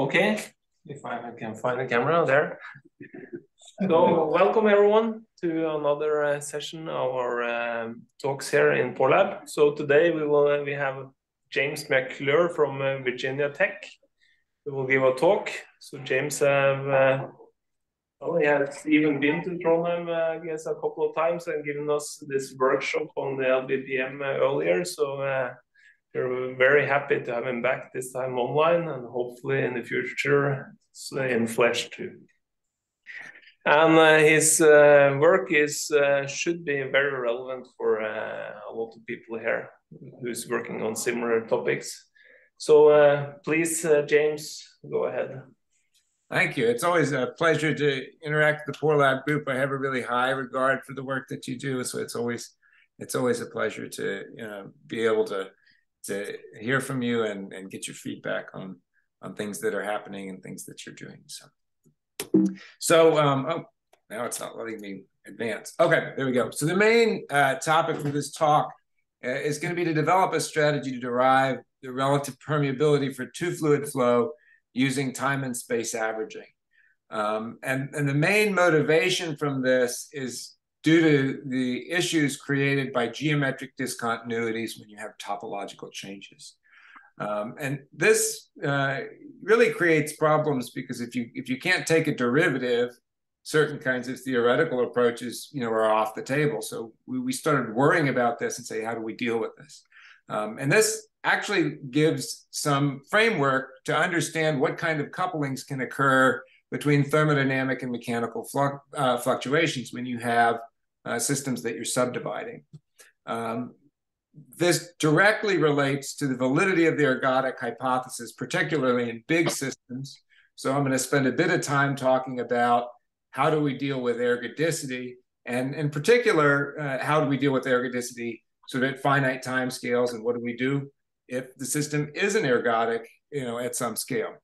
Okay, if I can find the camera there. So welcome everyone to another uh, session of our um, talks here in PoreLab. So today we will uh, we have James McClure from uh, Virginia Tech. We will give a talk. So James have uh, well, he has even been to Trondheim, uh, I guess, a couple of times and given us this workshop on the LBPM uh, earlier. So we're very happy to have him back this time online and hopefully in the future in flesh too. And uh, his uh, work is uh, should be very relevant for uh, a lot of people here who's working on similar topics. So uh, please, uh, James, go ahead. Thank you. It's always a pleasure to interact with the PoreLab group. I have a really high regard for the work that you do, so it's always it's always a pleasure to you know be able to to hear from you and, and get your feedback on on things that are happening and things that you're doing. So, so um, oh, now it's not letting me advance. Okay, there we go. So the main uh, topic for this talk uh, is going to be to develop a strategy to derive the relative permeability for two fluid flow using time and space averaging. Um, and, and the main motivation from this is due to the issues created by geometric discontinuities when you have topological changes. Um, and this uh, really creates problems because if you if you can't take a derivative, certain kinds of theoretical approaches, you know, are off the table. So we, we started worrying about this and say, how do we deal with this? Um, and this actually gives some framework to understand what kind of couplings can occur between thermodynamic and mechanical uh, fluctuations when you have uh, systems that you're subdividing. Um, this directly relates to the validity of the ergodic hypothesis, particularly in big systems. So I'm going to spend a bit of time talking about how do we deal with ergodicity, and in particular, uh, how do we deal with ergodicity sort of at finite time scales, and what do we do if the system isn't ergodic, you know, at some scale.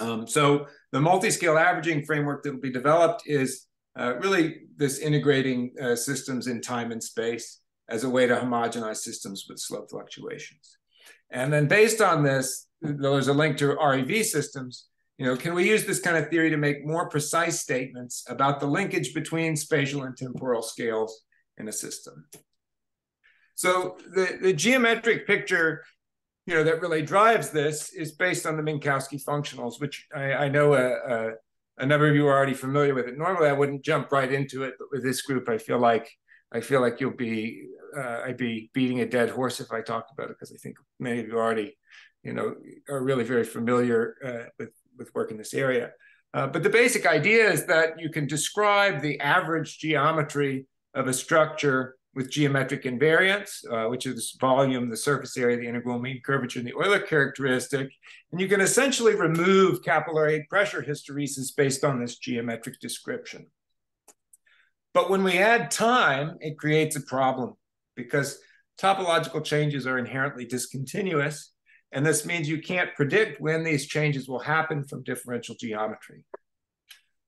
Um, so the multi-scale averaging framework that will be developed is uh, really this integrating uh, systems in time and space as a way to homogenize systems with slope fluctuations. And then based on this, there's a link to REV systems. You know, can we use this kind of theory to make more precise statements about the linkage between spatial and temporal scales in a system? So the, the geometric picture, you know, that really drives this is based on the Minkowski functionals, which I, I know a, a, a number of you are already familiar with it. Normally, I wouldn't jump right into it, but with this group, I feel like I feel like you'll be uh, I'd be beating a dead horse if I talked about it because I think many of you already, you know, are really very familiar uh, with with work in this area. Uh, but the basic idea is that you can describe the average geometry of a structure with geometric invariants, uh, which is volume, the surface area, the integral mean curvature, and the Euler characteristic. And you can essentially remove capillary pressure hysteresis based on this geometric description. But when we add time, it creates a problem because topological changes are inherently discontinuous. And this means you can't predict when these changes will happen from differential geometry.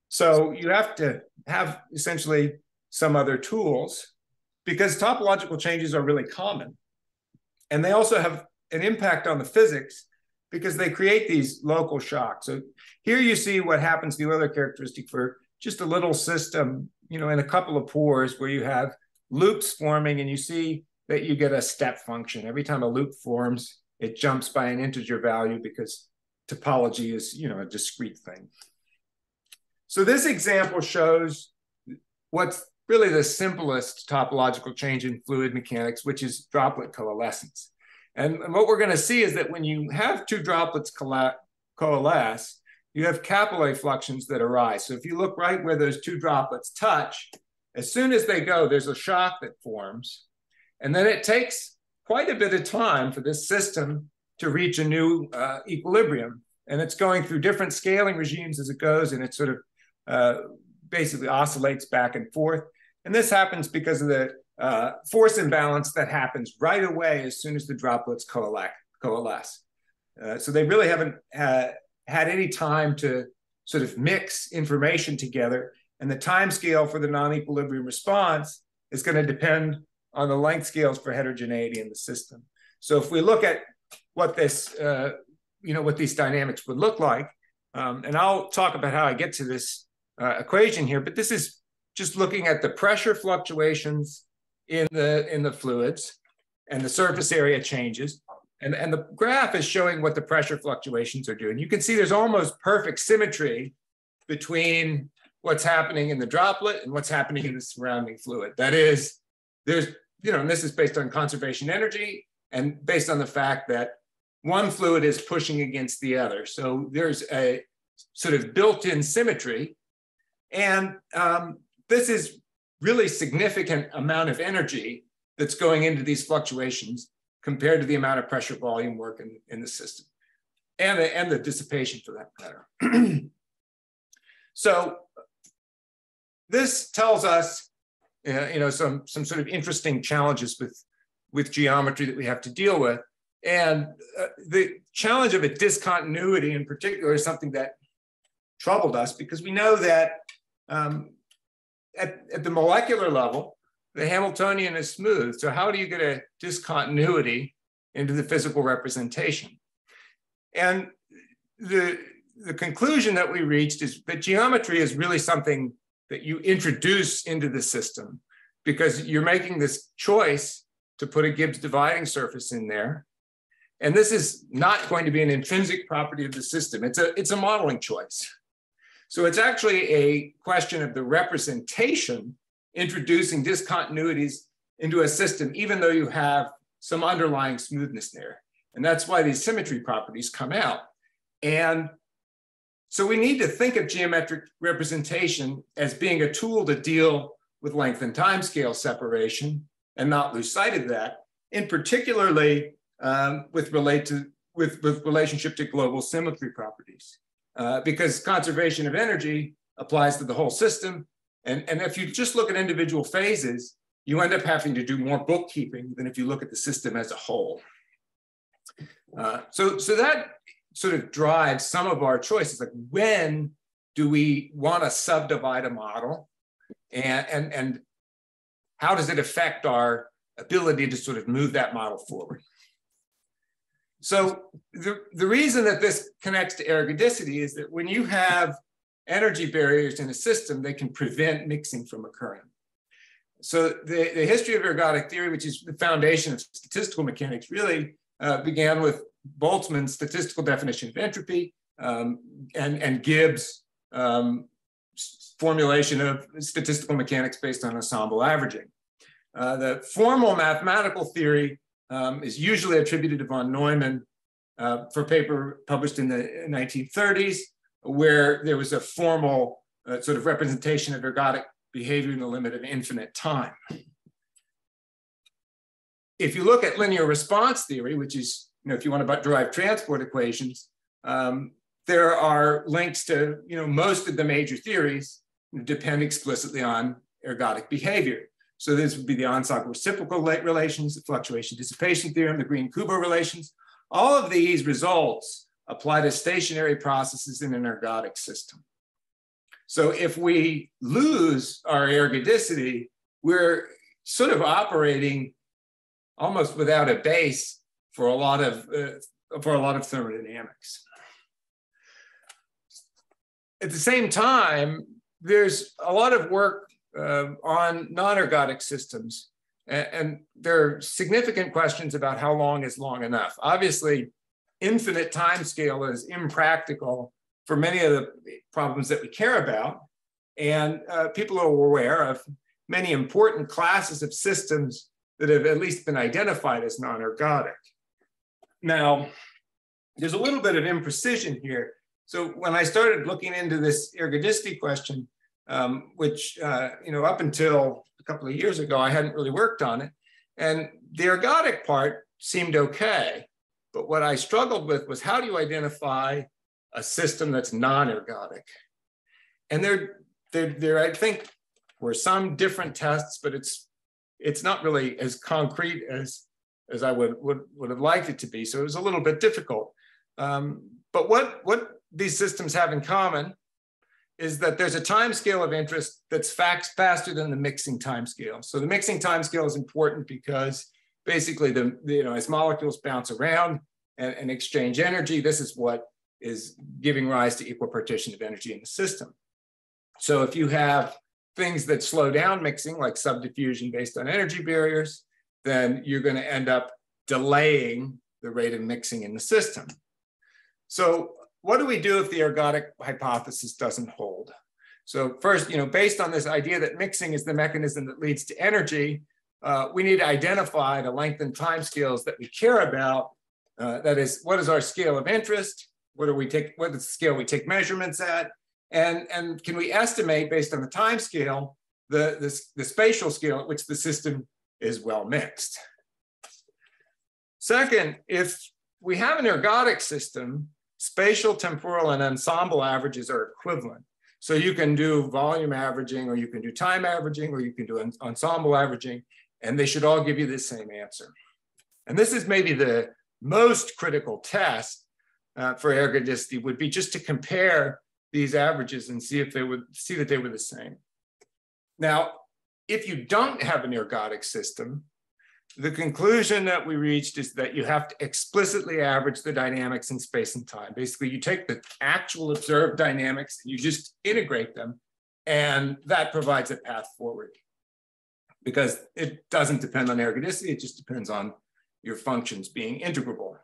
So you have to have essentially some other tools because topological changes are really common. And they also have an impact on the physics because they create these local shocks. So here you see what happens to the Euler characteristic for just a little system, you know, in a couple of pores where you have loops forming and you see that you get a step function. Every time a loop forms, it jumps by an integer value because topology is, you know, a discrete thing. So this example shows what's really the simplest topological change in fluid mechanics, which is droplet coalescence. And, and what we're going to see is that when you have two droplets coalesce, you have capillary fluxions that arise. So if you look right where those two droplets touch, as soon as they go, there's a shock that forms. And then it takes quite a bit of time for this system to reach a new uh, equilibrium. And it's going through different scaling regimes as it goes, and it sort of uh, basically oscillates back and forth. And this happens because of the uh, force imbalance that happens right away as soon as the droplets coalesce. Uh, so they really haven't uh, had any time to sort of mix information together. And the time scale for the non-equilibrium response is going to depend on the length scales for heterogeneity in the system. So if we look at what this, uh, you know, what these dynamics would look like, Um, and I'll talk about how I get to this uh, equation here, but this is just looking at the pressure fluctuations in the in the fluids and the surface area changes. And, and the graph is showing what the pressure fluctuations are doing. You can see there's almost perfect symmetry between what's happening in the droplet and what's happening in the surrounding fluid. That is, there's, you know, and this is based on conservation energy and based on the fact that one fluid is pushing against the other. So there's a sort of built-in symmetry. And um, this is really significant amount of energy that's going into these fluctuations compared to the amount of pressure volume work in, in the system and the, and the dissipation for that matter. so this tells us, uh, you know, some, some sort of interesting challenges with, with geometry that we have to deal with. And uh, the challenge of a discontinuity in particular is something that troubled us because we know that um, at, at the molecular level, the Hamiltonian is smooth. So how do you get a discontinuity into the physical representation? And the, the conclusion that we reached is that geometry is really something that you introduce into the system because you're making this choice to put a Gibbs dividing surface in there. And this is not going to be an intrinsic property of the system. It's a, it's a modeling choice. So it's actually a question of the representation introducing discontinuities into a system, even though you have some underlying smoothness there. And that's why these symmetry properties come out. And so we need to think of geometric representation as being a tool to deal with length and time scale separation and not lose sight of that, in particularly um, with, relate to, with, with relationship to global symmetry properties. Uh, because conservation of energy applies to the whole system and, and if you just look at individual phases, you end up having to do more bookkeeping than if you look at the system as a whole. Uh, so, so that sort of drives some of our choices. Like when do we want to subdivide a model and, and, and how does it affect our ability to sort of move that model forward? So the, the reason that this connects to ergodicity is that when you have energy barriers in a system they can prevent mixing from occurring. So the, the history of ergodic theory, which is the foundation of statistical mechanics, really uh, began with Boltzmann's statistical definition of entropy um, and, and Gibbs' um, formulation of statistical mechanics based on ensemble averaging. Uh, the formal mathematical theory um, is usually attributed to von Neumann uh, for a paper published in the 1930s where there was a formal uh, sort of representation of ergodic behavior in the limit of infinite time. If you look at linear response theory, which is, you know, if you want to derive transport equations, um, there are links to, you know, most of the major theories depend explicitly on ergodic behavior. So this would be the Onsager reciprocal relations, the fluctuation dissipation theorem, the Green-Kubo relations. All of these results apply to stationary processes in an ergodic system. So if we lose our ergodicity, we're sort of operating almost without a base for a lot of uh, for a lot of thermodynamics. At the same time, there's a lot of work uh, on non-ergodic systems, and, and there are significant questions about how long is long enough. Obviously, infinite time scale is impractical for many of the problems that we care about. And uh, people are aware of many important classes of systems that have at least been identified as non-ergodic. Now, there's a little bit of imprecision here. So when I started looking into this ergodicity question, um, which, uh, you know, up until a couple of years ago, I hadn't really worked on it. And the ergodic part seemed okay. But what I struggled with was how do you identify a system that's non-ergodic? And there, there, there, I think, were some different tests, but it's it's not really as concrete as as I would would, would have liked it to be. So it was a little bit difficult. Um, but what what these systems have in common is that there's a time scale of interest that's fast, faster than the mixing time scale. So the mixing time scale is important because basically the, the, you know as molecules bounce around and, and, exchange energy this is what is giving rise to equipartition of energy in the system. So if you have things that slow down mixing, like subdiffusion based on energy barriers, then you're going to end up delaying the rate of mixing in the system. So what do we do if the ergodic hypothesis doesn't hold? So first, you know, based on this idea that mixing is the mechanism that leads to energy, uh, we need to identify the length and time scales that we care about. Uh, that is, what is our scale of interest? What do we take? What is the scale we take measurements at? And, and can we estimate based on the time scale, the, the, the spatial scale at which the system is well mixed? Second, if we have an ergodic system, spatial, temporal, and ensemble averages are equivalent. So you can do volume averaging, or you can do time averaging, or you can do ensemble averaging, and they should all give you the same answer. And this is maybe the most critical test uh, for ergodicity would be just to compare these averages and see if they would see that they were the same. Now, if you don't have an ergodic system, the conclusion that we reached is that you have to explicitly average the dynamics in space and time. Basically, you take the actual observed dynamics and you just integrate them, and that provides a path forward. Because it doesn't depend on ergodicity, it just depends on your functions being integrable.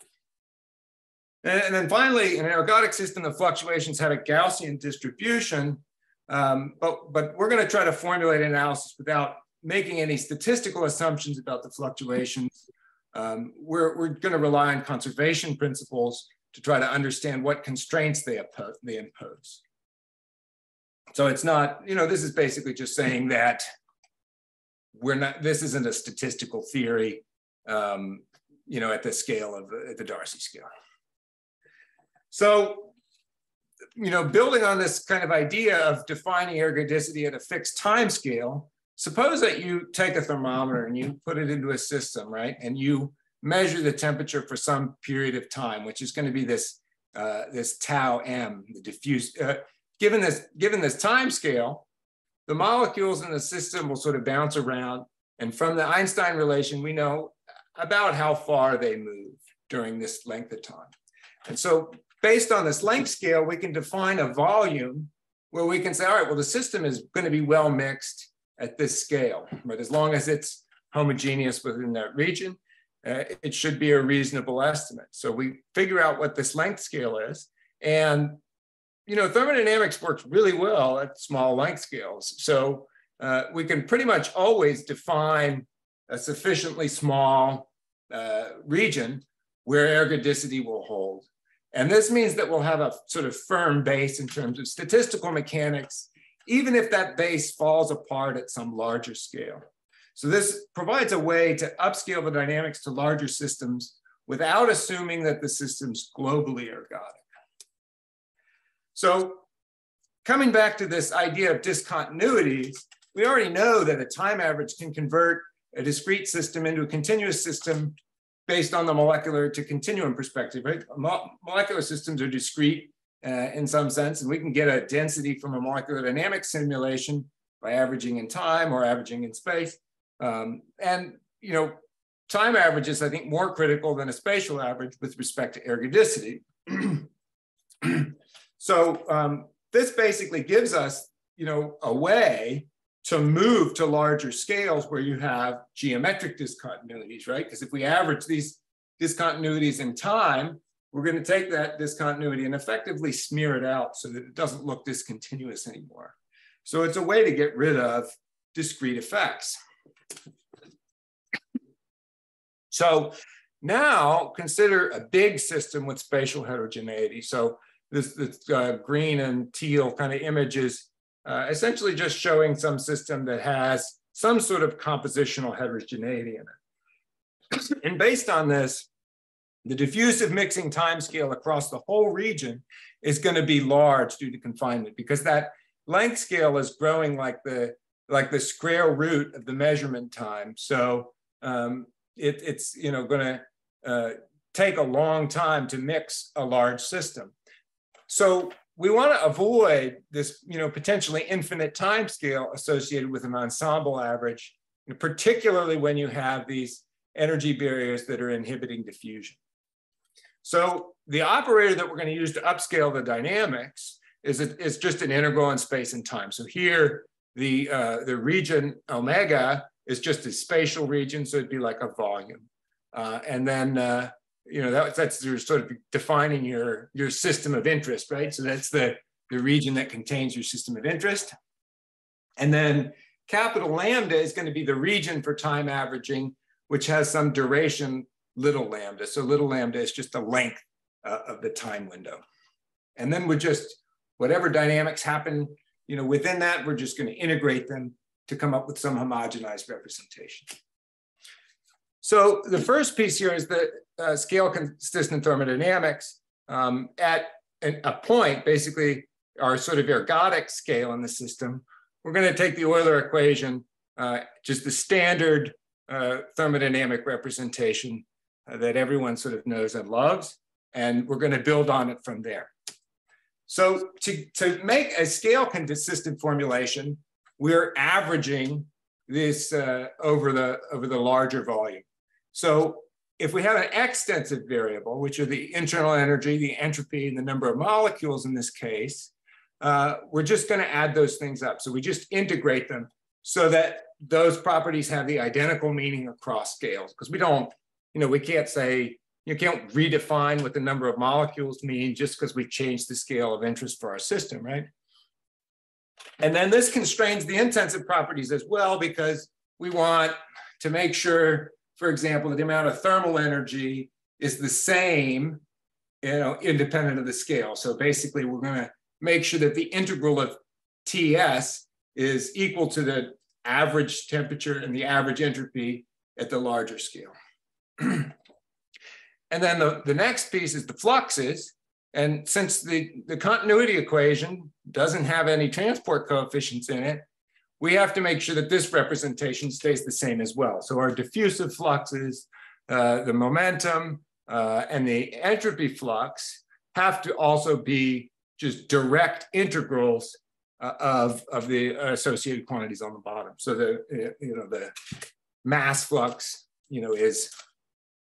And, and then finally, in an ergodic system, the fluctuations have a Gaussian distribution, um, but, but we're going to try to formulate an analysis without making any statistical assumptions about the fluctuations. Um, we're we're going to rely on conservation principles to try to understand what constraints they, they impose. So it's not, you know, this is basically just saying that we're not, this isn't a statistical theory, um, you know, at the scale of the, the Darcy scale. So, you know, building on this kind of idea of defining ergodicity at a fixed time scale, suppose that you take a thermometer and you put it into a system, right? And you measure the temperature for some period of time, which is going to be this, uh, this tau m, the diffuse, uh, given this, given this time scale, the molecules in the system will sort of bounce around. And from the Einstein relation, we know about how far they move during this length of time. And so based on this length scale, we can define a volume where we can say, all right, well, the system is going to be well mixed at this scale, but as long as it's homogeneous within that region, uh, it should be a reasonable estimate. So we figure out what this length scale is. And, you know, thermodynamics works really well at small length scales. So uh, we can pretty much always define a sufficiently small uh, region where ergodicity will hold. And this means that we'll have a sort of firm base in terms of statistical mechanics, even if that base falls apart at some larger scale. So this provides a way to upscale the dynamics to larger systems without assuming that the system's globally ergodic. So coming back to this idea of discontinuities, we already know that a time average can convert a discrete system into a continuous system based on the molecular to continuum perspective, right? Mo molecular systems are discrete uh, in some sense, and we can get a density from a molecular dynamics simulation by averaging in time or averaging in space. Um, and, you know, time average is, I think, more critical than a spatial average with respect to ergodicity. so um, this basically gives us, you know, a way to move to larger scales where you have geometric discontinuities, right? Because if we average these discontinuities in time, we're going to take that discontinuity and effectively smear it out so that it doesn't look discontinuous anymore. So it's a way to get rid of discrete effects. So now consider a big system with spatial heterogeneity. So this, this uh, green and teal kind of images uh, essentially just showing some system that has some sort of compositional heterogeneity in it. and based on this, the diffusive mixing timescale across the whole region is going to be large due to confinement because that length scale is growing like the like the square root of the measurement time. So um, it, it's you know going to uh, take a long time to mix a large system. So we want to avoid this, you know, potentially infinite time scale associated with an ensemble average, particularly when you have these energy barriers that are inhibiting diffusion. So the operator that we're going to use to upscale the dynamics is, a, is just an integral in space and time. So here, the, uh, the region omega is just a spatial region, so it'd be like a volume. Uh, and then, uh, you know, that, that's you're sort of defining your, your system of interest, right? So that's the, the region that contains your system of interest. And then capital lambda is going to be the region for time averaging, which has some duration little lambda. So little lambda is just the length uh, of the time window. And then we're just, whatever dynamics happen, you know, within that, we're just going to integrate them to come up with some homogenized representation. So the first piece here is the uh, scale consistent thermodynamics um, at an, a point, basically our sort of ergodic scale in the system. We're going to take the Euler equation, uh, just the standard uh, thermodynamic representation that everyone sort of knows and loves, and we're going to build on it from there. So to, to make a scale consistent formulation, we're averaging this uh, over, the, over the larger volume. So if we have an extensive variable, which are the internal energy, the entropy, and the number of molecules in this case, uh, we're just going to add those things up. So we just integrate them so that those properties have the identical meaning across scales because we don't, you know, we can't say, you can't redefine what the number of molecules mean just because we've changed the scale of interest for our system, right? And then this constrains the intensive properties as well because we want to make sure, for example, that the amount of thermal energy is the same, you know, independent of the scale. So basically we're going to make sure that the integral of Ts is equal to the average temperature and the average entropy at the larger scale. and then the, the next piece is the fluxes. And since the, the continuity equation doesn't have any transport coefficients in it, we have to make sure that this representation stays the same as well. So our diffusive fluxes, uh, the momentum, uh, and the entropy flux have to also be just direct integrals uh, of, of the associated quantities on the bottom. So the, you know, the mass flux, you know, is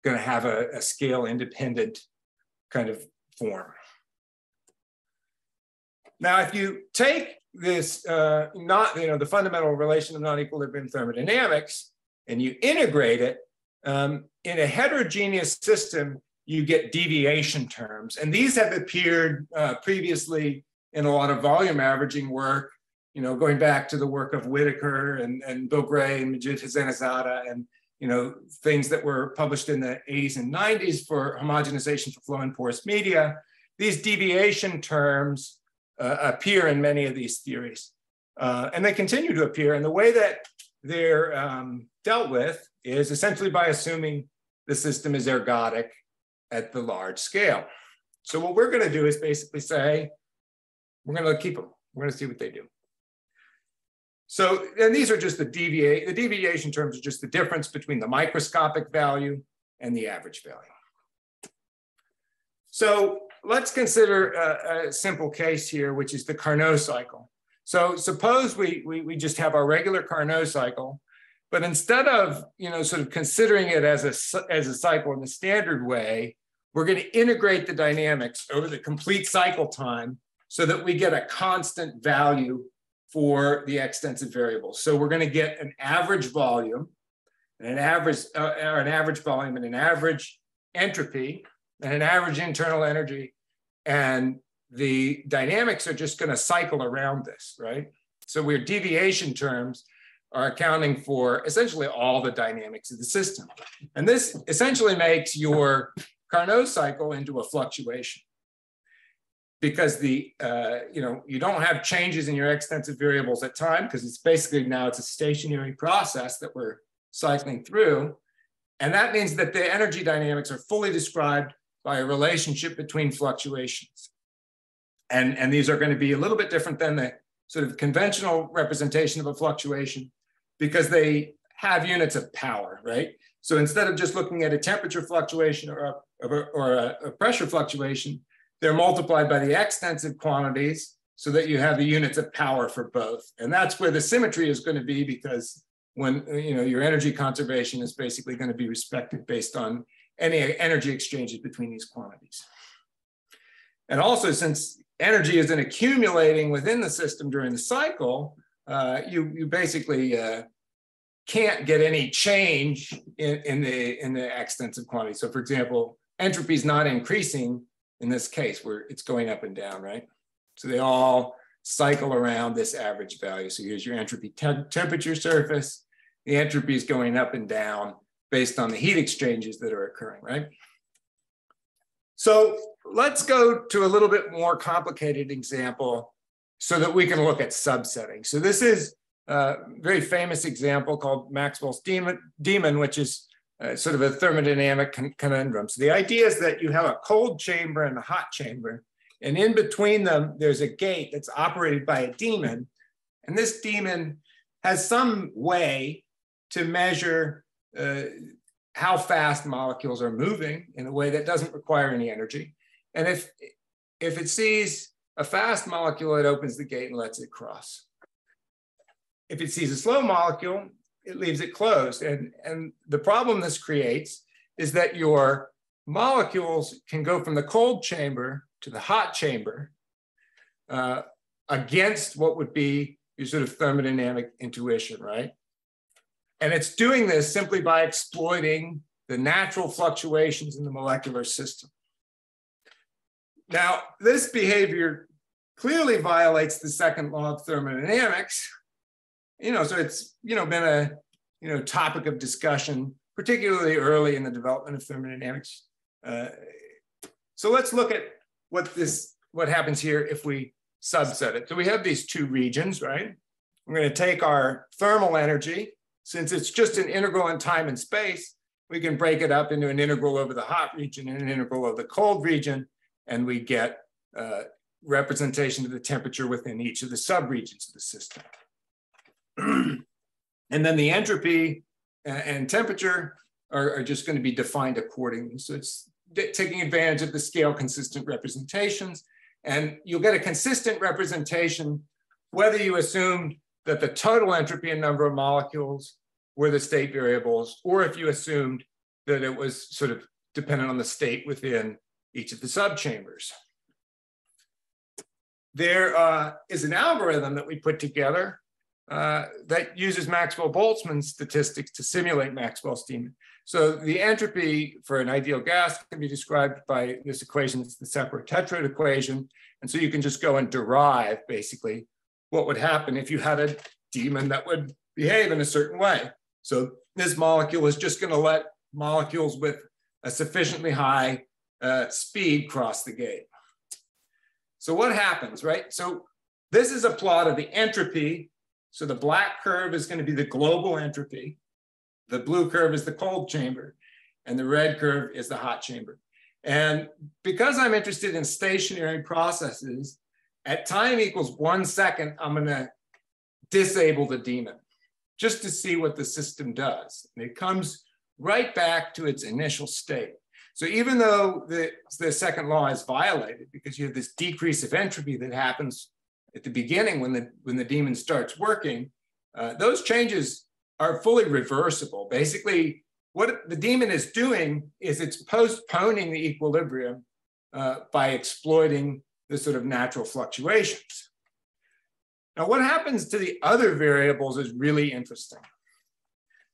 going to have a, a scale independent kind of form. Now, if you take this uh, not, you know, the fundamental relation of non-equilibrium thermodynamics and you integrate it um, in a heterogeneous system, you get deviation terms. And these have appeared uh, previously in a lot of volume averaging work, you know, going back to the work of Whitaker and, and Bill Gray and Majid Hassanizadeh and, you know, things that were published in the 80s and 90s for homogenization for flow and porous media. These deviation terms uh, appear in many of these theories. Uh, and they continue to appear. And the way that they're um, dealt with is essentially by assuming the system is ergodic at the large scale. So what we're going to do is basically say, we're going to keep them. We're going to see what they do. So, and these are just the deviate, the deviation terms are just the difference between the microscopic value and the average value. So let's consider a, a simple case here, which is the Carnot cycle. So suppose we, we, we just have our regular Carnot cycle, but instead of, you know, sort of considering it as a, as a cycle in the standard way, we're going to integrate the dynamics over the complete cycle time so that we get a constant value for the extensive variables. So we're going to get an average volume, and an average, uh, an average volume, and an average entropy, and an average internal energy, and the dynamics are just going to cycle around this, right? So we're deviation terms are accounting for essentially all the dynamics of the system. And this essentially makes your Carnot cycle into a fluctuation because the uh, you know you don't have changes in your extensive variables at time because it's basically now it's a stationary process that we're cycling through. And that means that the energy dynamics are fully described by a relationship between fluctuations. And and these are going to be a little bit different than the sort of conventional representation of a fluctuation because they have units of power right? So instead of just looking at a temperature fluctuation or a or a, a pressure fluctuation, they're multiplied by the extensive quantities so that you have the units of power for both. And that's where the symmetry is going to be because when you know your energy conservation is basically going to be respected based on any energy exchanges between these quantities. And also, since energy isn't accumulating within the system during the cycle, uh, you, you basically uh, can't get any change in, in, the, in the extensive quantity. So for example, entropy is not increasing in this case where it's going up and down, right? So they all cycle around this average value. So here's your entropy te temperature surface. The entropy is going up and down based on the heat exchanges that are occurring, right? So let's go to a little bit more complicated example so that we can look at subsetting. So this is a very famous example called Maxwell's demon, demon which is uh, sort of a thermodynamic con conundrum. So the idea is that you have a cold chamber and a hot chamber, and in between them, there's a gate that's operated by a demon. And this demon has some way to measure uh, how fast molecules are moving in a way that doesn't require any energy. And if, if it sees a fast molecule, it opens the gate and lets it cross. If it sees a slow molecule, it leaves it closed. And, and the problem this creates is that your molecules can go from the cold chamber to the hot chamber uh, against what would be your sort of thermodynamic intuition, right? And it's doing this simply by exploiting the natural fluctuations in the molecular system. Now, this behavior clearly violates the second law of thermodynamics. You know, so it's, you know, been a, you know, topic of discussion, particularly early in the development of thermodynamics. Uh, so let's look at what this, what happens here if we subset it. So we have these two regions, right? We're going to take our thermal energy, since it's just an integral in time and space, we can break it up into an integral over the hot region and an integral over the cold region, and we get uh, representation of the temperature within each of the subregions of the system. and then the entropy and temperature are, are just going to be defined accordingly. So it's taking advantage of the scale consistent representations. And you'll get a consistent representation whether you assume that the total entropy and number of molecules were the state variables, or if you assumed that it was sort of dependent on the state within each of the subchambers. There uh, is an algorithm that we put together uh, that uses Maxwell-Boltzmann statistics to simulate Maxwell's demon. So the entropy for an ideal gas can be described by this equation. It's the Sackur-Tetrode equation. And so you can just go and derive basically what would happen if you had a demon that would behave in a certain way. So this molecule is just going to let molecules with a sufficiently high uh, speed cross the gate. So what happens, right? So this is a plot of the entropy. So the black curve is going to be the global entropy. The blue curve is the cold chamber. And the red curve is the hot chamber. And because I'm interested in stationary processes, at time equals one second, I'm going to disable the demon just to see what the system does. And it comes right back to its initial state. So even though the, the second law is violated because you have this decrease of entropy that happens at the beginning when the, when the demon starts working, uh, those changes are fully reversible. Basically, what the demon is doing is it's postponing the equilibrium uh, by exploiting the sort of natural fluctuations. Now, what happens to the other variables is really interesting.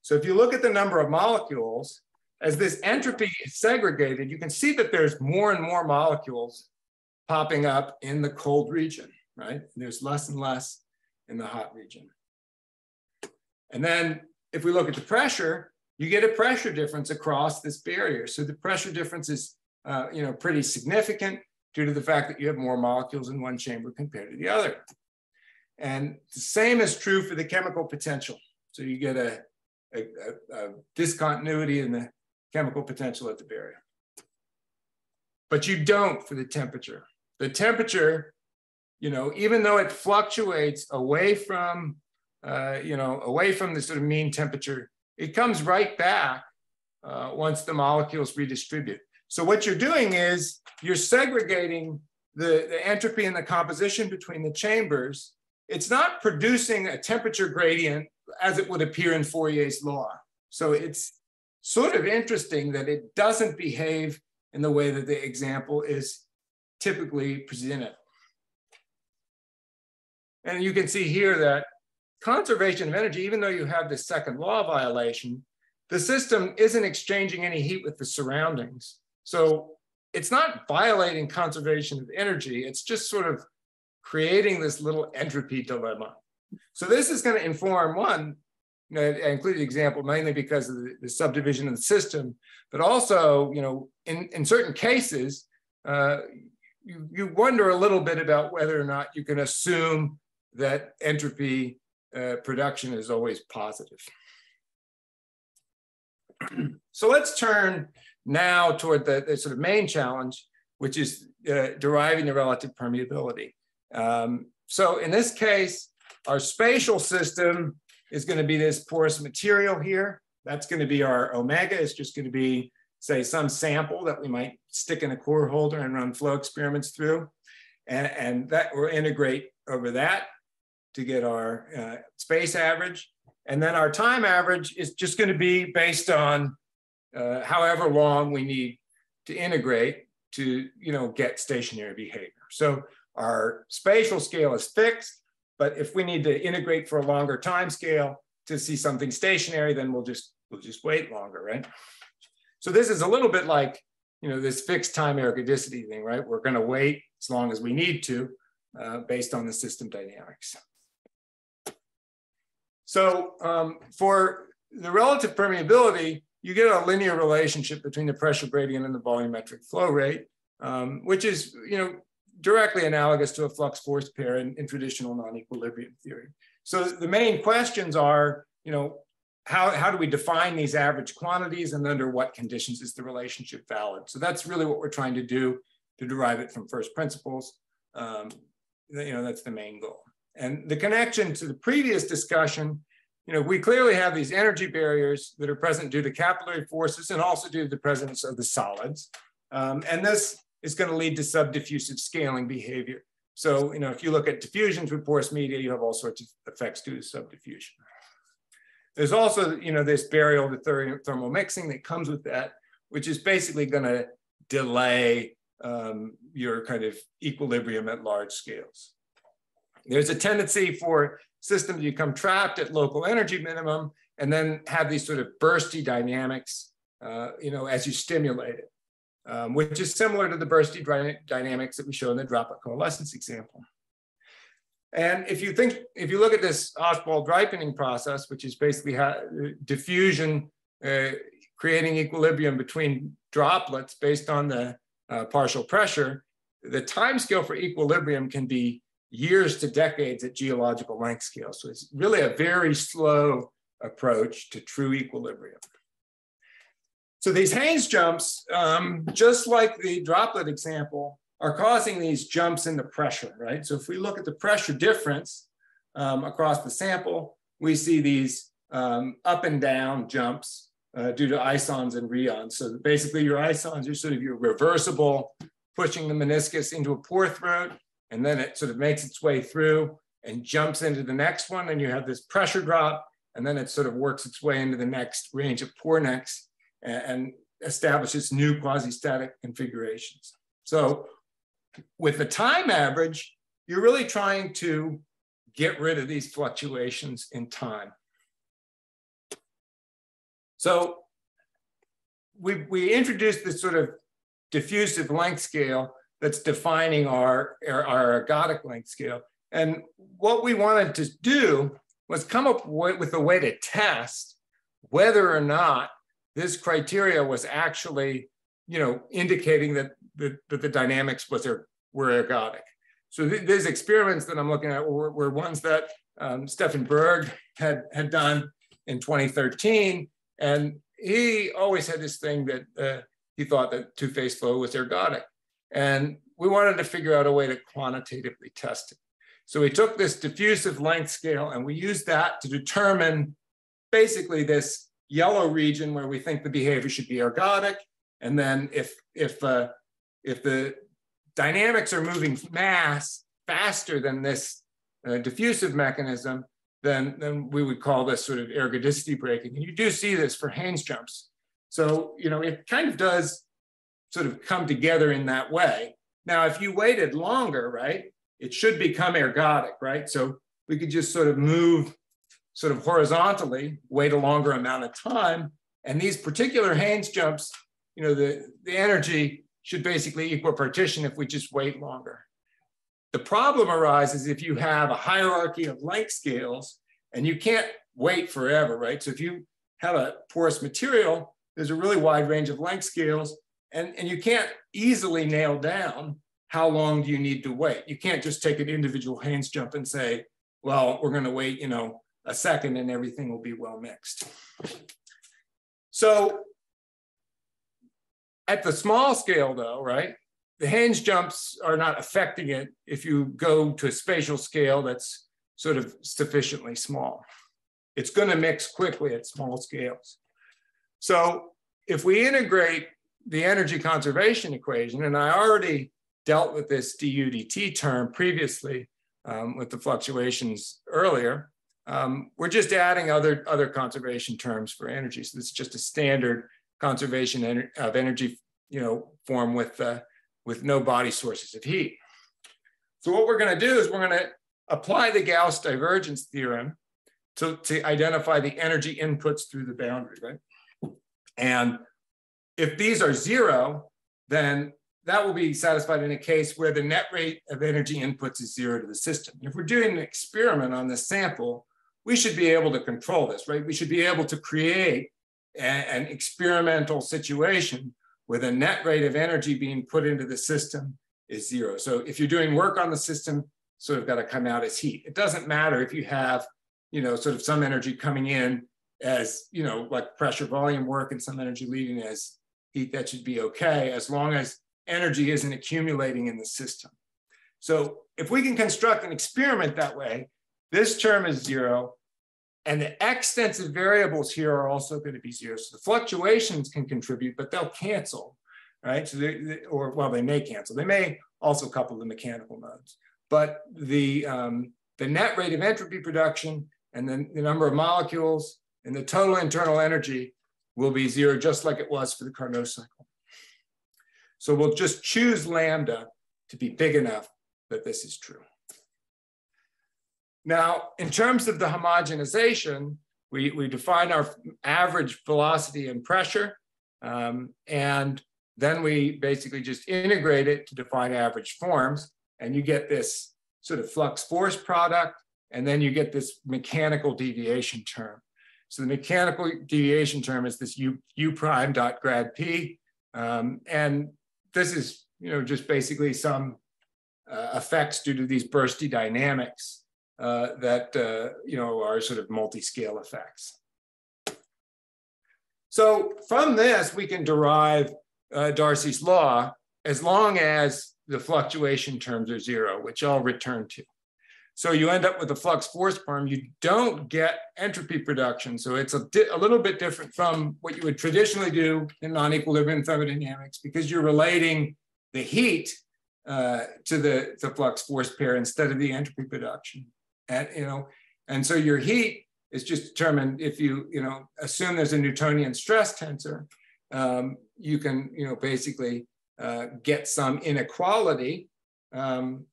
So if you look at the number of molecules, as this entropy is segregated, you can see that there's more and more molecules popping up in the cold region, right? And there's less and less in the hot region. And then if we look at the pressure, you get a pressure difference across this barrier. So the pressure difference is uh, you know, pretty significant due to the fact that you have more molecules in one chamber compared to the other. And the same is true for the chemical potential. So you get a, a, a, discontinuity in the chemical potential at the barrier. But you don't for the temperature. The temperature, you know, even though it fluctuates away from, uh, you know, away from the sort of mean temperature, it comes right back uh, once the molecules redistribute. So what you're doing is you're segregating the, the entropy and the composition between the chambers it's not producing a temperature gradient as it would appear in Fourier's law. So it's sort of interesting that it doesn't behave in the way that the example is typically presented. And you can see here that conservation of energy, even though you have this second law violation, the system isn't exchanging any heat with the surroundings. So it's not violating conservation of energy, it's just sort of creating this little entropy dilemma. So this is going to inform one, you know, I included the example mainly because of the, the, subdivision of the system, but also, you know, in, in certain cases, uh, you, you wonder a little bit about whether or not you can assume that entropy uh, production is always positive. so let's turn now toward the, the, sort of main challenge, which is uh, deriving the relative permeability. Um, so in this case, our spatial system is going to be this porous material here. That's going to be our omega. It's just going to be, say, some sample that we might stick in a core holder and run flow experiments through. And, and that will integrate over that to get our uh, space average. And then our time average is just going to be based on uh, however long we need to integrate to you know, get stationary behavior. So our spatial scale is fixed, but if we need to integrate for a longer time scale to see something stationary, then we'll just, we'll just wait longer, right? So this is a little bit like you know, this fixed time ergodicity thing, right? We're gonna wait as long as we need to uh, based on the system dynamics. So um, for the relative permeability, you get a linear relationship between the pressure gradient and the volumetric flow rate, um, which is you know directly analogous to a flux force pair in, in traditional non-equilibrium theory. So the main questions are, you know, how, how do we define these average quantities and under what conditions is the relationship valid? So that's really what we're trying to do to derive it from first principles. Um, you know, that's the main goal. And the connection to the previous discussion, you know, we clearly have these energy barriers that are present due to capillary forces and also due to the presence of the solids. Um, and this is going to lead to subdiffusive scaling behavior. So, you know, if you look at diffusion through porous media, you have all sorts of effects due to subdiffusion. There's also, you know, this barial to thermal mixing that comes with that, which is basically going to delay um, your kind of equilibrium at large scales. There's a tendency for systems to become trapped at local energy minimum and then have these sort of bursty dynamics, uh, you know, as you stimulate it, um, which is similar to the bursty dynamics that we show in the droplet coalescence example. And if you think, if you look at this Ostwald ripening process, which is basically diffusion uh, creating equilibrium between droplets based on the uh, partial pressure, the time scale for equilibrium can be years to decades at geological length scale. So it's really a very slow approach to true equilibrium. So these Haines jumps, um, just like the droplet example, are causing these jumps in the pressure, right? So if we look at the pressure difference um, across the sample, we see these um, up and down jumps uh, due to isons and rheons. So basically your isons are sort of your reversible, pushing the meniscus into a pore throat, and then it sort of makes its way through and jumps into the next one, and you have this pressure drop, and then it sort of works its way into the next range of pore necks and, and establishes new quasi-static configurations. So with the time average, you're really trying to get rid of these fluctuations in time. So we, we introduced this sort of diffusive length scale that's defining our, our, ergodic length scale. And what we wanted to do was come up with, with a way to test whether or not this criteria was actually, you know, indicating that the, that the dynamics was er, were ergodic. So th these experiments that I'm looking at were, were ones that um, Steffen Berg had, had done in 2013. And he always had this thing that uh, he thought that two-phase flow was ergodic. And we wanted to figure out a way to quantitatively test it. So we took this diffusive length scale and we used that to determine basically this yellow region where we think the behavior should be ergodic. And then if, if, uh, if the dynamics are moving mass faster than this uh, diffusive mechanism, then, then we would call this sort of ergodicity breaking. And you do see this for Haines jumps. So, you know, it kind of does sort of come together in that way. Now, if you waited longer, right, it should become ergodic, right? So we could just sort of move sort of horizontally, wait a longer amount of time. And these particular Haines jumps, you know, the, the energy should basically equipartition if we just wait longer. The problem arises if you have a hierarchy of length scales and you can't wait forever, right? So if you have a porous material, there's a really wide range of length scales and, and you can't easily nail down how long do you need to wait. You can't just take an individual Haines jump and say, well, we're gonna wait, you know, a second and everything will be well mixed. So at the small scale though, right, the Haines jumps are not affecting it if you go to a spatial scale that's sort of sufficiently small. It's going to mix quickly at small scales. So if we integrate the energy conservation equation, and I already dealt with this DUDT term previously um, with the fluctuations earlier, um, we're just adding other, other conservation terms for energy. So this is just a standard conservation of energy you know, form with uh, with no body sources of heat. So what we're going to do is we're going to apply the Gauss divergence theorem to, to identify the energy inputs through the boundary, right? And if these are zero, then that will be satisfied in a case where the net rate of energy inputs is zero to the system. If we're doing an experiment on this sample, we should be able to control this, right? We should be able to create a, an experimental situation where the net rate of energy being put into the system is zero. So if you're doing work on the system, sort of got to come out as heat. It doesn't matter if you have, you know, sort of some energy coming in as, you know, like pressure volume work and some energy leaving as heat, that should be okay, as long as energy isn't accumulating in the system. So if we can construct an experiment that way, this term is zero, and the extensive variables here are also going to be zero. So the fluctuations can contribute, but they'll cancel, right? So they, they, or well, they may cancel. They may also couple the mechanical modes. But the, um, the net rate of entropy production and then the number of molecules and the total internal energy will be zero, just like it was for the Carnot cycle. So we'll just choose lambda to be big enough that this is true. Now, in terms of the homogenization, we, we define our average velocity and pressure, um, and then we basically just integrate it to define average forms, and you get this sort of flux force product, and then you get this mechanical deviation term. So the mechanical deviation term is this u, u prime dot grad p, um, and this is you know just basically some uh, effects due to these bursty dynamics uh, that uh, you know are sort of multi-scale effects. So from this, we can derive uh, Darcy's law as long as the fluctuation terms are zero, which I'll return to. So you end up with a flux force form. You don't get entropy production. So it's a, a little bit different from what you would traditionally do in non-equilibrium thermodynamics because you're relating the heat uh, to the, the flux force pair instead of the entropy production and you know, and so your heat is just determined if you you know assume there's a Newtonian stress tensor, um, you can you know basically uh, get some inequality um,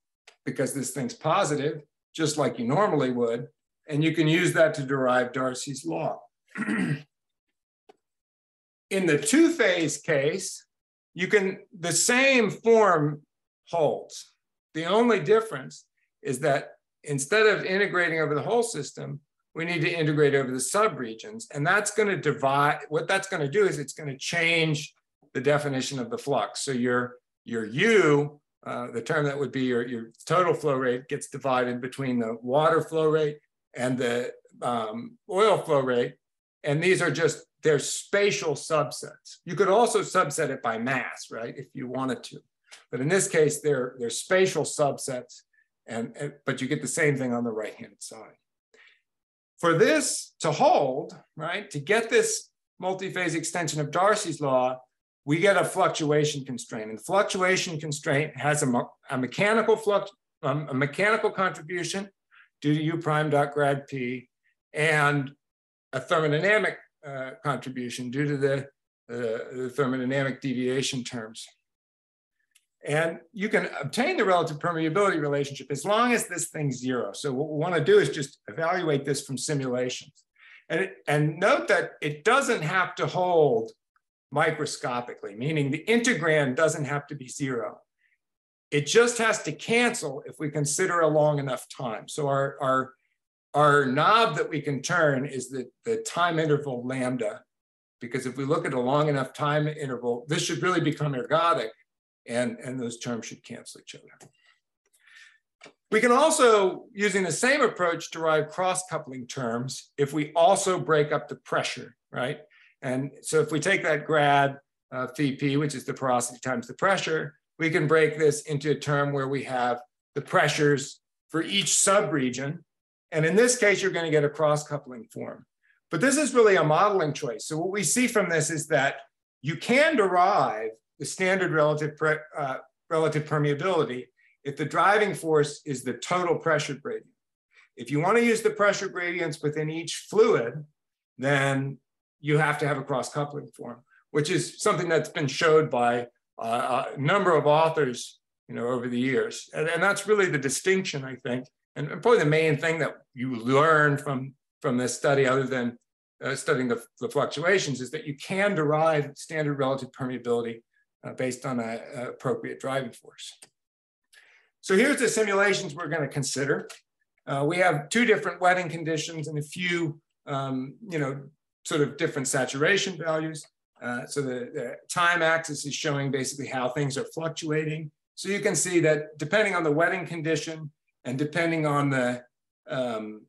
because this thing's positive, just like you normally would, and you can use that to derive Darcy's law. In the two-phase case, you can the same form holds. The only difference is that instead of integrating over the whole system, we need to integrate over the subregions. And that's going to divide, what that's going to do is it's going to change the definition of the flux. So your, your U, uh, the term that would be your, your total flow rate gets divided between the water flow rate and the um, oil flow rate. And these are just, they're spatial subsets. You could also subset it by mass, right? If you wanted to. But in this case, they're, they're spatial subsets and, and but you get the same thing on the right-hand side. For this to hold, right, to get this multi-phase extension of Darcy's law, we get a fluctuation constraint. And the fluctuation constraint has a, a mechanical flux, um, a mechanical contribution due to u prime dot grad p, and a thermodynamic uh, contribution due to the the thermodynamic deviation terms. And you can obtain the relative permeability relationship as long as this thing's zero. So what we want to do is just evaluate this from simulations. And, and note that it doesn't have to hold microscopically, meaning the integrand doesn't have to be zero. It just has to cancel if we consider a long enough time. So our, our, our knob that we can turn is the, the time interval lambda, because if we look at a long enough time interval, this should really become ergodic and, and those terms should cancel each other. We can also, using the same approach, derive cross-coupling terms if we also break up the pressure, right? And so if we take that grad uh, phi p, which is the porosity times the pressure, we can break this into a term where we have the pressures for each subregion. And in this case, you're going to get a cross-coupling form. But this is really a modeling choice. So what we see from this is that you can derive the standard relative, uh, relative permeability if the driving force is the total pressure gradient. If you want to use the pressure gradients within each fluid, then you have to have a cross-coupling form, which is something that's been showed by uh, a number of authors you know, over the years. And, and that's really the distinction, I think, and probably the main thing that you learn from, from this study, other than uh, studying the, the, fluctuations, is that you can derive standard relative permeability uh, based on an appropriate driving force. So here's the simulations we're going to consider. Uh, we have two different wetting conditions and a few, um, you know, sort of different saturation values. Uh, so the, the, time axis is showing basically how things are fluctuating. So you can see that depending on the wetting condition and depending on the, um,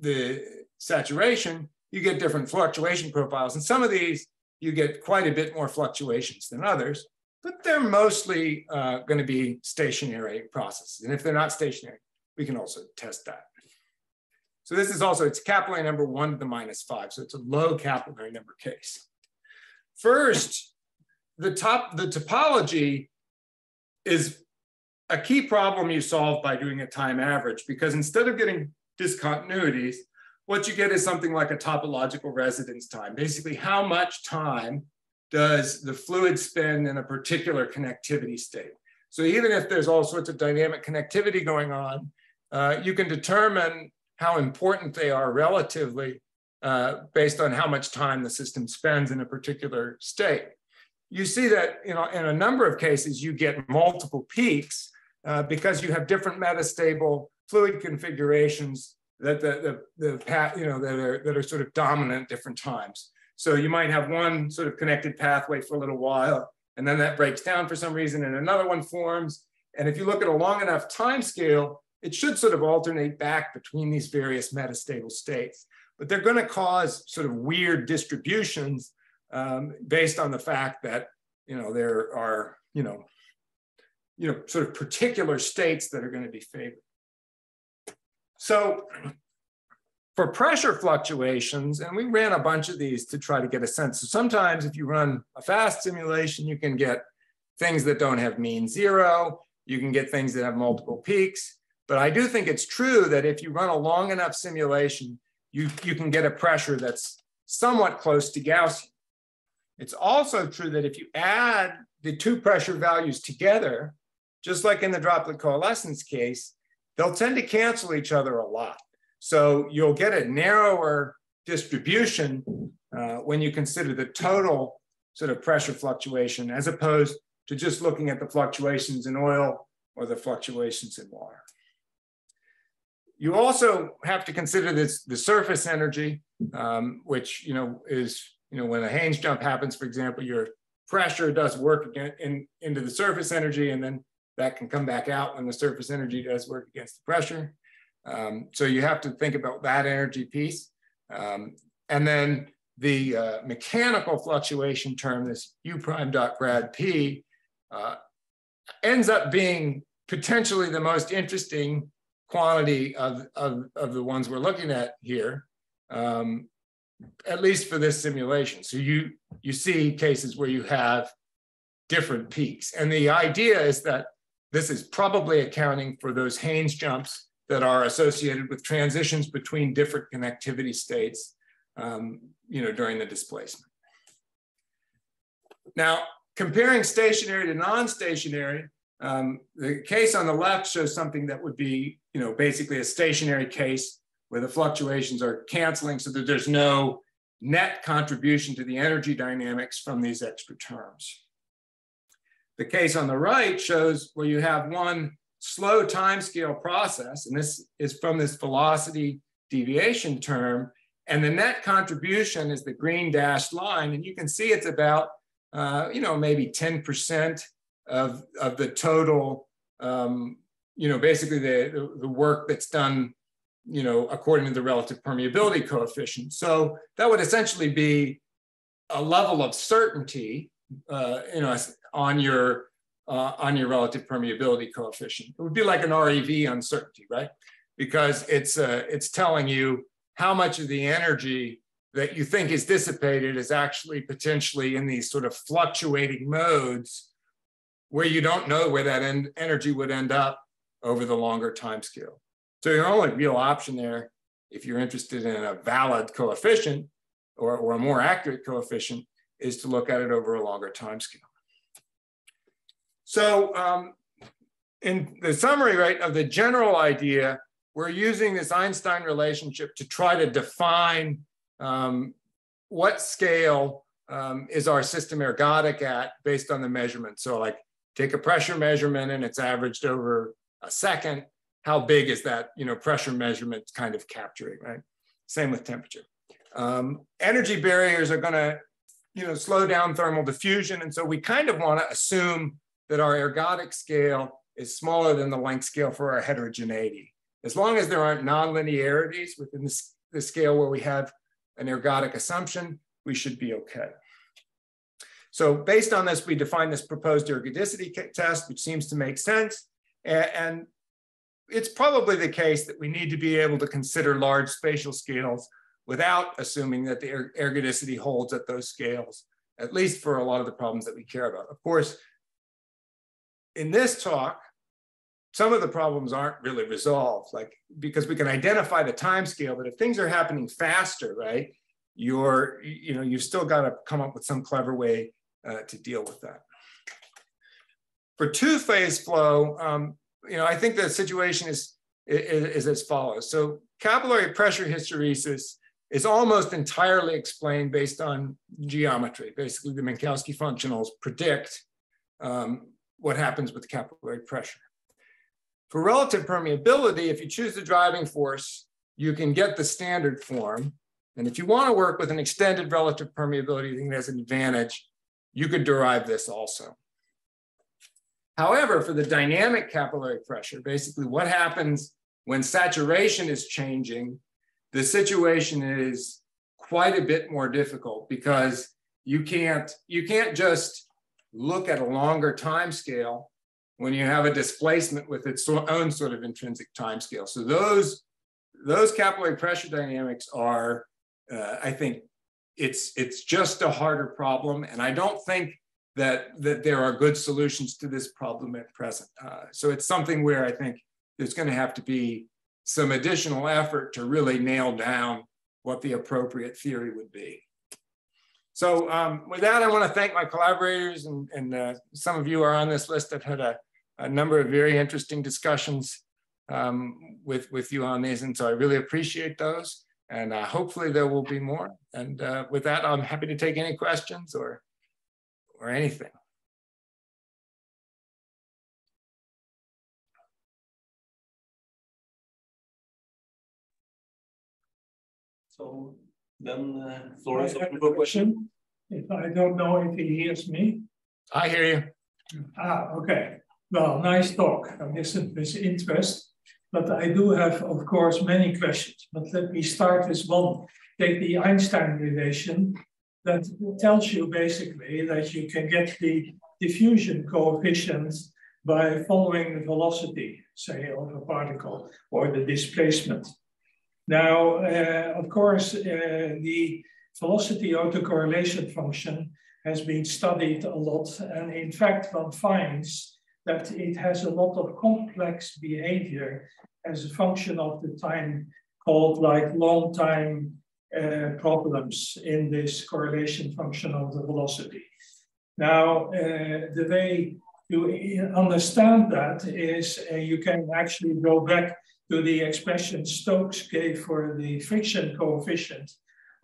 the saturation, you get different fluctuation profiles. And some of these, you get quite a bit more fluctuations than others but they're mostly uh, going to be stationary processes. And if they're not stationary, we can also test that. So this is also, it's capillary number one to the minus five. So it's a low capillary number case. First, the top, the topology is a key problem you solve by doing a time average because instead of getting discontinuities, what you get is something like a topological residence time. Basically, how much time does the fluid spend in a particular connectivity state. So even if there's all sorts of dynamic connectivity going on, uh, you can determine how important they are relatively uh, based on how much time the system spends in a particular state. You see that you know, in a number of cases, you get multiple peaks uh, because you have different metastable fluid configurations that the, the, the you know, that are, that are sort of dominant at different times. So you might have one sort of connected pathway for a little while, and then that breaks down for some reason, and another one forms. And if you look at a long enough time scale, it should sort of alternate back between these various metastable states. But they're going to cause sort of weird distributions um, based on the fact that you know there are you know you know sort of particular states that are going to be favored. So for pressure fluctuations, and we ran a bunch of these to try to get a sense. So sometimes if you run a fast simulation, you can get things that don't have mean zero. You can get things that have multiple peaks. But I do think it's true that if you run a long enough simulation, you, you can get a pressure that's somewhat close to Gaussian. It's also true that if you add the two pressure values together, just like in the droplet coalescence case, they'll tend to cancel each other a lot. So you'll get a narrower distribution uh, when you consider the total sort of pressure fluctuation as opposed to just looking at the fluctuations in oil or the fluctuations in water. You also have to consider this the surface energy, um, which you know is you know when a Haines jump happens, for example, your pressure does work again in, into the surface energy, and then that can come back out when the surface energy does work against the pressure. Um, so you have to think about that energy piece. Um, and then the uh, mechanical fluctuation term, this U prime dot grad P, uh, ends up being potentially the most interesting quantity of, of, of the ones we're looking at here, um, at least for this simulation. So you, you see cases where you have different peaks. And the idea is that this is probably accounting for those Haines jumps that are associated with transitions between different connectivity states um, you know, during the displacement. now, comparing stationary to non-stationary, um, the case on the left shows something that would be, you know, basically a stationary case where the fluctuations are canceling so that there's no net contribution to the energy dynamics from these extra terms. The case on the right shows where you have one slow timescale process, and this is from this velocity deviation term, and the net contribution is the green dashed line, and you can see it's about, uh, you know, maybe 10% of, of the total, um, you know, basically the, the work that's done, you know, according to the relative permeability coefficient. So that would essentially be a level of certainty, uh, you know, on your uh, on your relative permeability coefficient. It would be like an REV uncertainty, right? Because it's uh, it's telling you how much of the energy that you think is dissipated is actually potentially in these sort of fluctuating modes where you don't know where that en energy would end up over the longer time scale. So your only real option there, if you're interested in a valid coefficient or, or a more accurate coefficient, is to look at it over a longer time scale. So um, in the summary, right, of the general idea, we're using this Einstein relationship to try to define um, what scale um, is our system ergodic at based on the measurement. So like take a pressure measurement and it's averaged over a second. How big is that, you know, pressure measurement kind of capturing, right? Same with temperature. Um, energy barriers are gonna, you know, slow down thermal diffusion. And so we kind of wanna assume that our ergodic scale is smaller than the length scale for our heterogeneity. As long as there aren't nonlinearities within the, the scale where we have an ergodic assumption, we should be okay. So based on this, we define this proposed ergodicity test, which seems to make sense. And it's probably the case that we need to be able to consider large spatial scales without assuming that the ergodicity holds at those scales, at least for a lot of the problems that we care about. Of course, in this talk, some of the problems aren't really resolved, like because we can identify the time scale, but if things are happening faster, right, you're, you know, you've still got to come up with some clever way uh, to deal with that. For two-phase flow, um, you know, I think the situation is, is, is as follows. So capillary pressure hysteresis is almost entirely explained based on geometry. Basically, the Minkowski functionals predict um, what happens with capillary pressure. For relative permeability, if you choose the driving force, you can get the standard form. And if you want to work with an extended relative permeability, I think has an advantage, you could derive this also. However, for the dynamic capillary pressure, basically what happens when saturation is changing, the situation is quite a bit more difficult because you can't, you can't just look at a longer time scale when you have a displacement with its own sort of intrinsic time scale. So those, those capillary pressure dynamics are, uh, I think, it's, it's just a harder problem. And I don't think that, that there are good solutions to this problem at present. Uh, so it's something where I think there's going to have to be some additional effort to really nail down what the appropriate theory would be. So um, with that, I want to thank my collaborators and, and uh, some of you are on this list. I've had a, a number of very interesting discussions um, with, with you on these. And so I really appreciate those. And uh, hopefully there will be more. And uh, with that, I'm happy to take any questions or, or anything. So then uh, Florence, open for question. If I don't know if he hears me. I hear you. Ah, okay. Well, nice talk. I listened with interest, but I do have, of course, many questions. But let me start with one. Take the Einstein relation that tells you basically that you can get the diffusion coefficient by following the velocity, say, of a particle or the displacement. Now, uh, of course, uh, the velocity autocorrelation function has been studied a lot. And in fact, one finds that it has a lot of complex behavior as a function of the time called like long time uh, problems in this correlation function of the velocity. Now, uh, the way you understand that is uh, you can actually go back to the expression Stokes gave for the friction coefficient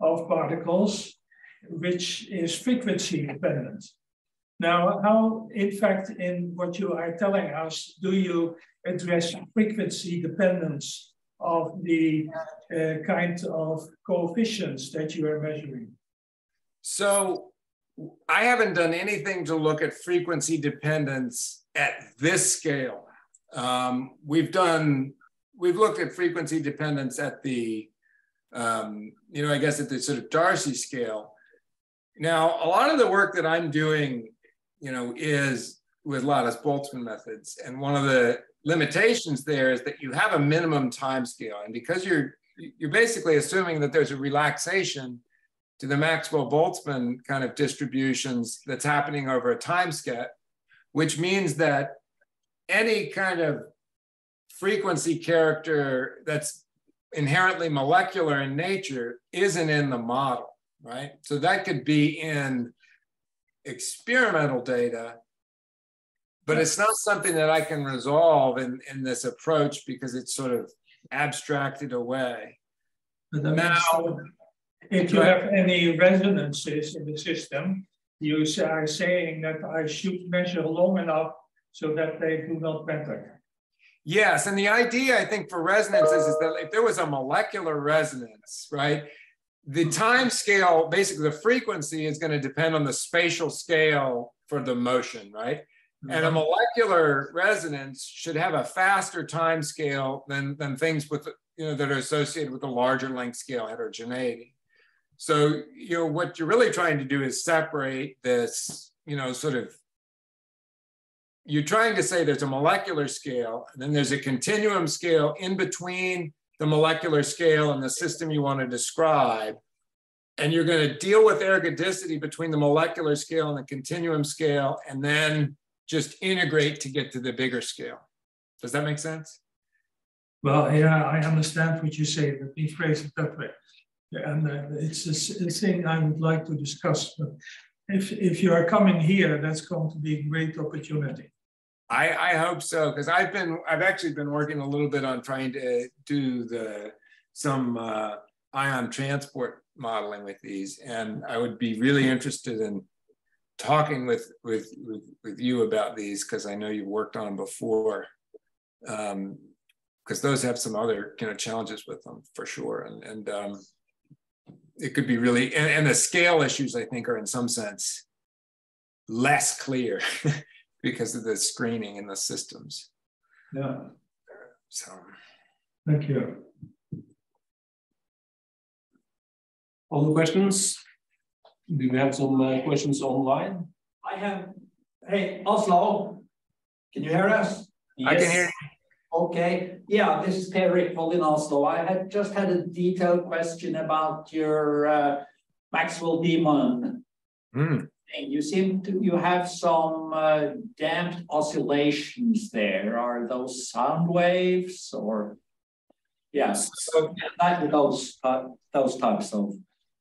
of particles, which is frequency dependent. Now, how, in fact, in what you are telling us, do you address frequency dependence of the uh, kind of coefficients that you are measuring? So I haven't done anything to look at frequency dependence at this scale. Um, we've done, we've looked at frequency dependence at the, um, you know, I guess at the sort of Darcy scale. Now, a lot of the work that I'm doing, you know, is with Lattice Boltzmann methods. And one of the limitations there is that you have a minimum time scale. And because you're, you're basically assuming that there's a relaxation to the Maxwell Boltzmann kind of distributions that's happening over a time scale, which means that any kind of frequency character that's inherently molecular in nature isn't in the model, right? So that could be in experimental data, but it's not something that I can resolve in, in this approach because it's sort of abstracted away. Now, if you have any resonances in the system, you are saying that I should measure long enough so that they do not matter. Yes, and the idea I think for resonances is that if there was a molecular resonance, right, the time scale, basically the frequency is going to depend on the spatial scale for the motion, right? Mm-hmm. And a mm-hmm. molecular resonance should have a faster time scale than, than things with you know that are associated with a larger length scale heterogeneity. So, you know, what you're really trying to do is separate this, you know, sort of, you're trying to say there's a molecular scale, and then there's a continuum scale in between the molecular scale and the system you want to describe. And you're going to deal with ergodicity between the molecular scale and the continuum scale, and then just integrate to get to the bigger scale. Does that make sense? Well, yeah, I understand what you say, but me phrase it that way and uh, it's a, a, thing I would like to discuss. But if if you are coming here, that's going to be a great opportunity. I, I hope so because I've been I've actually been working a little bit on trying to do the some uh, ion transport modeling with these, and I would be really interested in talking with with with, with you about these because I know you've worked on them before. Um, because those have some other kind of challenges with them for sure, and and um, it could be really and, and the scale issues i think are in some sense less clear because of the screening in the systems yeah so thank you other questions do we have some uh, questions online i have hey oslo can you hear us yes. i can hear you Okay, yeah, this is Per Rikvold in Oslo. I had just had a detailed question about your uh, Maxwell demon. Mm. You seem to you have some uh, damped oscillations there. Are those sound waves or yes? So that those uh, those types of.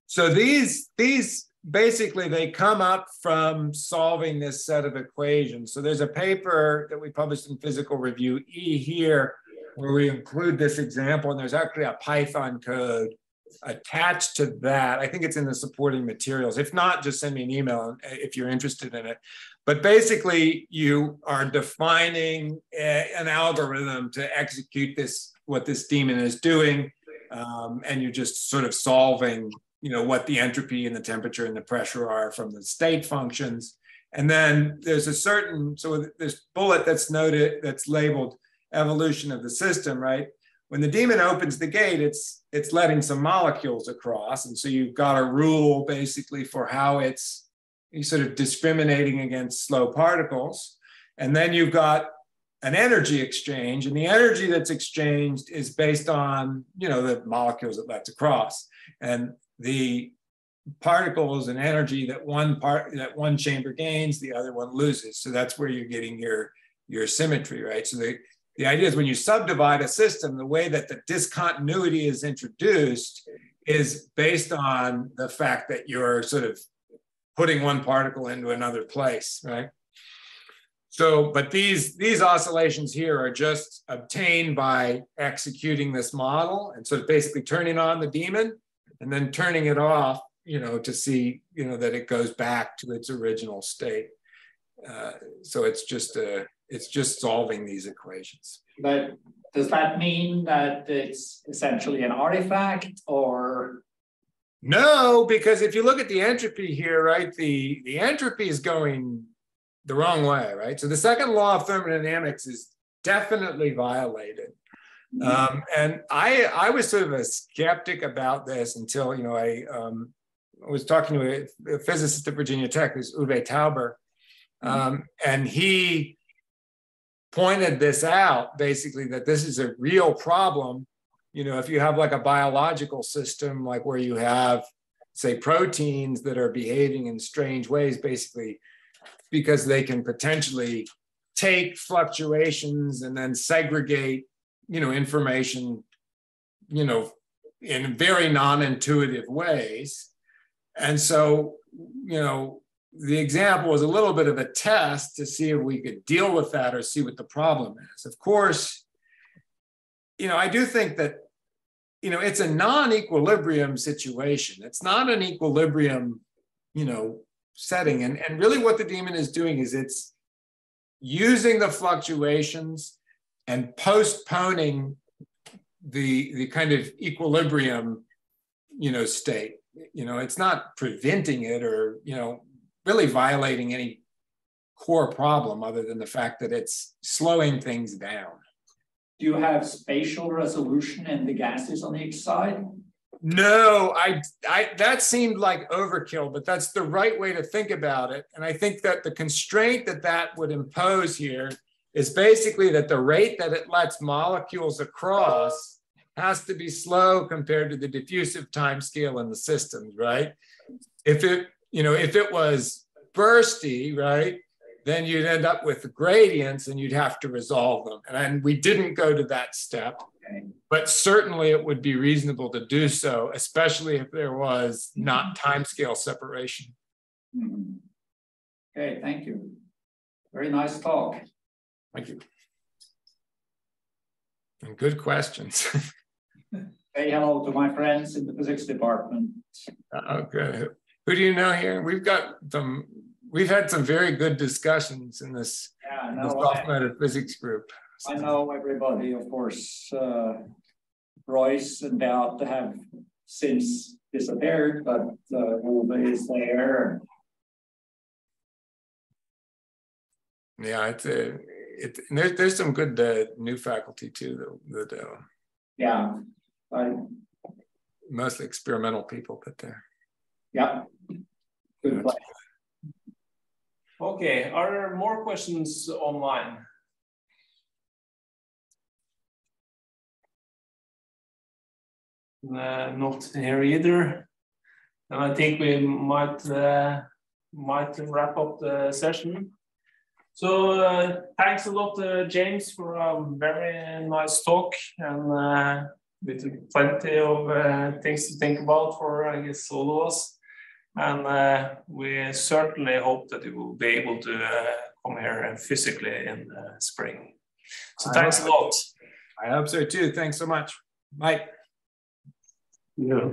So these these basically they come up from solving this set of equations. So there's a paper that we published in Physical Review E here where we include this example, and there's actually a Python code attached to that. I think it's in the supporting materials. If not, just send me an email if you're interested in it. But basically, you are defining a, an algorithm to execute this, what this demon is doing, um, and you're just sort of solving you know, what the entropy and the temperature and the pressure are from the state functions. And then there's a certain, so this bullet that's noted, that's labeled evolution of the system, right? When the demon opens the gate, it's it's letting some molecules across. And so you've got a rule basically for how it's sort of discriminating against slow particles. And then you've got an energy exchange, and the energy that's exchanged is based on, you know, the molecules it lets across. And the particles and energy that one part that one chamber gains, the other one loses. So that's where you're getting your your symmetry, right? So the the idea is when you subdivide a system, the way that the discontinuity is introduced is based on the fact that you're sort of putting one particle into another place, right? So, but these, these oscillations here are just obtained by executing this model. And so basically turning on the daemon and then turning it off, you know, to see, you know, that it goes back to its original state. Uh, so it's just a, it's just solving these equations. But does that mean that it's essentially an artifact or? No, because if you look at the entropy here, right, the, the entropy is going the wrong way, right? So the second law of thermodynamics is definitely violated. Mm-hmm. Um, and I, I was sort of a skeptic about this until, you know, I um, was talking to a, physicist at Virginia Tech, who's Uwe Tauber, mm-hmm. um, and he pointed this out, basically, that this is a real problem. You know, if you have like a biological system, like where you have, say, proteins that are behaving in strange ways, basically because they can potentially take fluctuations and then segregate, you know, information, you know, in very non-intuitive ways. And so, you know, the example was a little bit of a test to see if we could deal with that or see what the problem is. Of course, you know, I do think that, you know, it's a non-equilibrium situation. It's not an equilibrium, you know, setting. And, and really what the demon is doing is it's using the fluctuations and postponing the, the kind of equilibrium, you know, state. You know, it's not preventing it or, you know, really violating any core problem other than the fact that it's slowing things down. Do you have spatial resolution in the gases on each side? No, I, I that seemed like overkill, but that's the right way to think about it. And I think that the constraint that that would impose here is basically that the rate that it lets molecules across has to be slow compared to the diffusive time scale in the systems, right? If it, you know, if it was bursty, right, then you'd end up with the gradients and you'd have to resolve them. And we didn't go to that step. But certainly it would be reasonable to do so, especially if there was not mm-hmm. time scale separation. Mm-hmm. Okay, thank you. Very nice talk. Thank you. And good questions. Say hello to my friends in the physics department. Okay. Who do you know here? We've got some, we've had some very good discussions in this, yeah, no, soft matter physics group. I know everybody, of course. Uh, Royce and Doubt have since disappeared, but uh, Uwe is there. Yeah, it's a, it, there's there's some good uh, new faculty too that, that uh, yeah, I, mostly experimental people, but there. Yeah, good. Okay, are there more questions online? uh, not here either. And I think we might uh, might wrap up the session. So uh, thanks a lot, uh, James, for a very nice talk and uh, with plenty of uh, things to think about for I guess all of us. And uh, we certainly hope that you will be able to uh, come here physically in the spring. So thanks a lot. I hope so too. Thanks so much. Bye. Yeah.